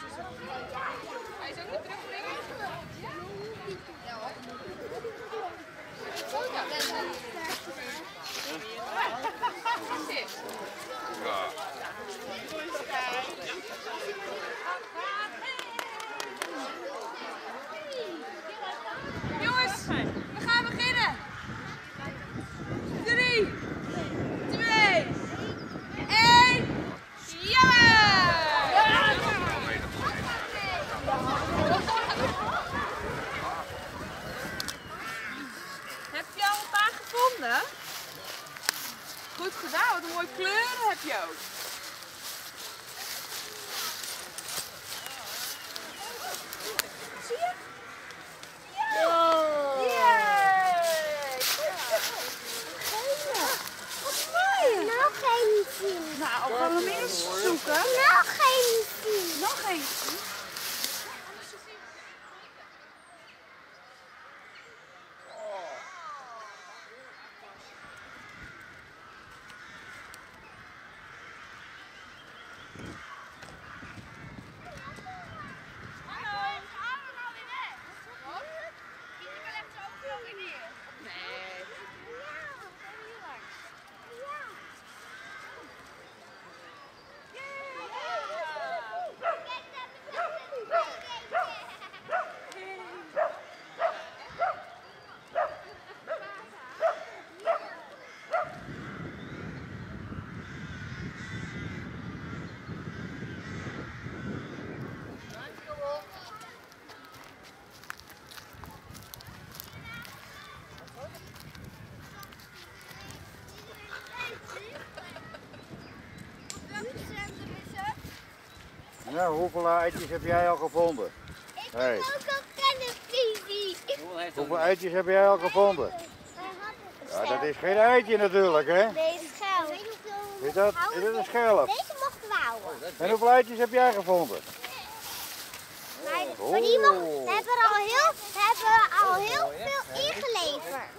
我要 heb je ook. Zie je? Oh. Yay! Wat mooi. Nog geen zien. Nou, gaan we eens zoeken? Nog geen zien. Nog één. Nou, hoeveel eitjes heb jij al gevonden? Hey. Ook op televisie. Hoeveel eitjes heb jij al gevonden? Ja, dat is geen eitje natuurlijk, hè? Deze schelp. Is dat, is dat een schelp? Deze mochten we houden. En hoeveel eitjes heb jij gevonden? Maar, maar die mocht, we hebben er al heel, we hebben al heel veel ingeleverd.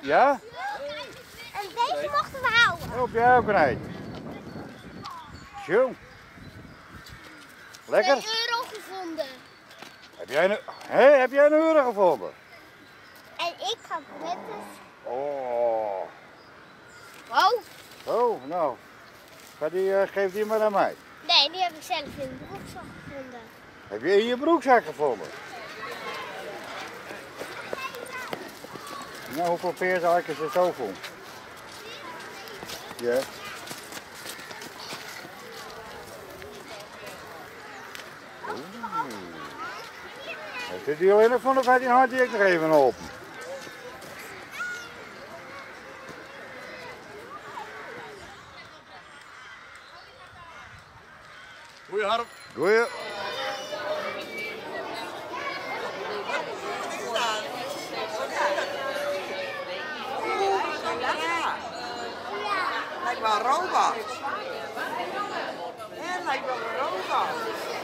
Ja? En deze mochten we houden. En heb jij ook een ei? Zo. Lekker. 2 euro gevonden. Heb jij een, hé, heb jij een euro gevonden? En ik ga net eens... Oh. Wow. Oh, nou. Ga die, eh, geef die maar aan mij. Nee, die heb ik zelf in de broekzak gevonden. Heb je in je broekzak gevonden? Nou, hoeveel peerzaakjes er zo vol? Ja. Het is al in of vond ik die hand die ik nog even open? Goeie Harp. Goeie. Lijkt wel een. Ja, lijkt wel een robot.